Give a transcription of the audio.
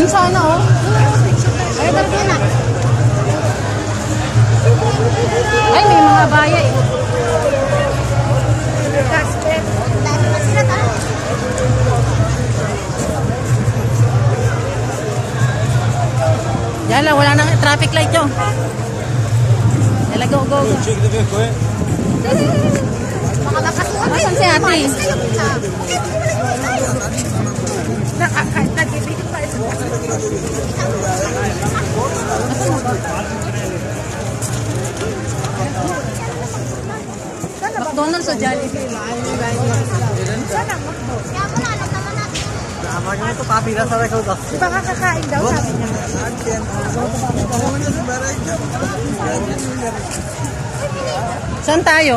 Yun sana ano, oh. Ay, talaga na. Ay, may mga baya eh. Yan lang, wala nang traffic light yun. Yala, go, go. go. Check the vehicle eh. Makakasuhan kayo. Si ate? Umayos kayo. McDonald's o Jollibee? Sana mo. Kaya mo na, naman natin. Tama nyo ito, papi na sa record. Di ba kakakain daw sabi niya? Saan tayo?